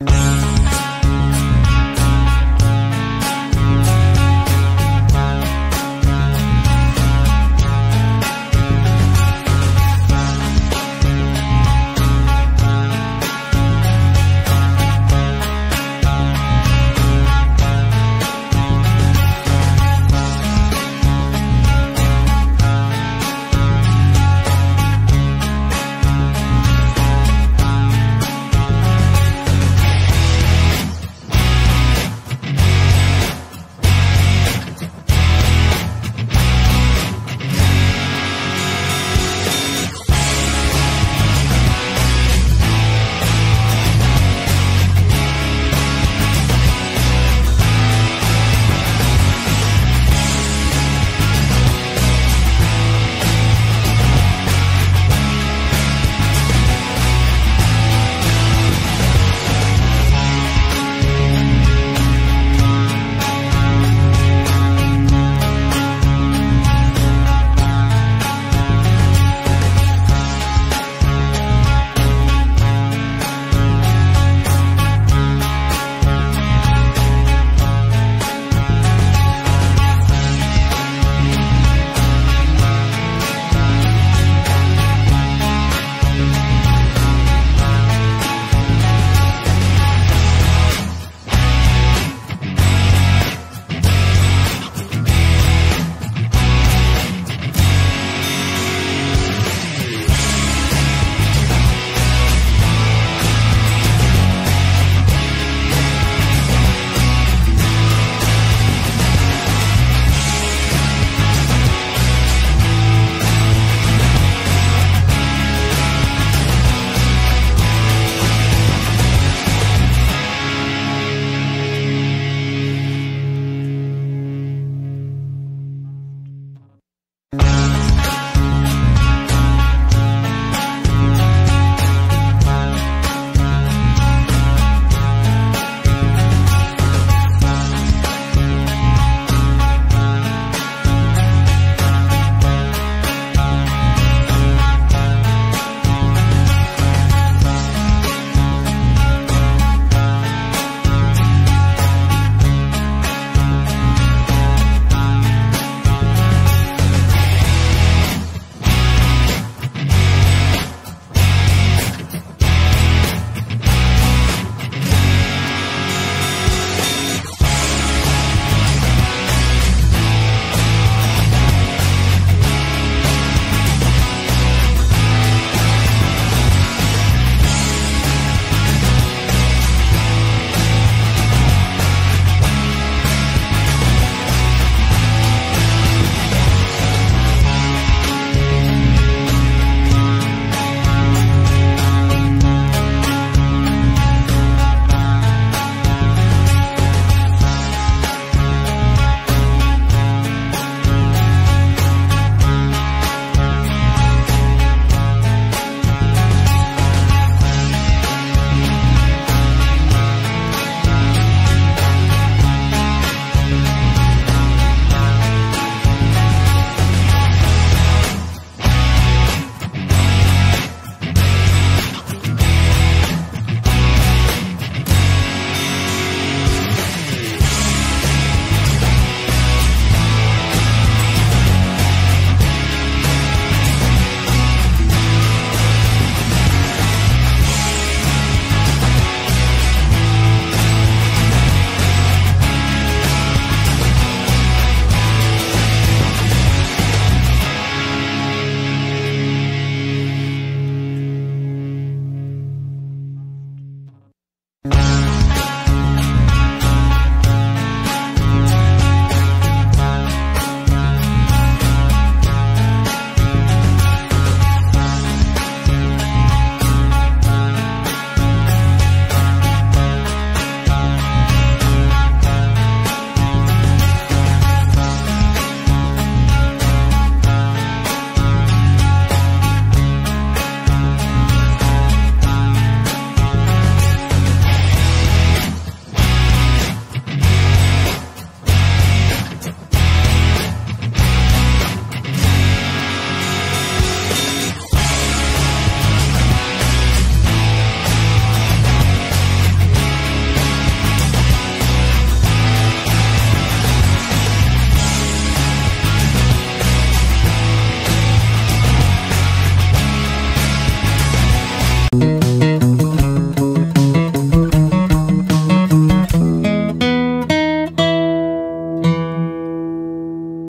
you.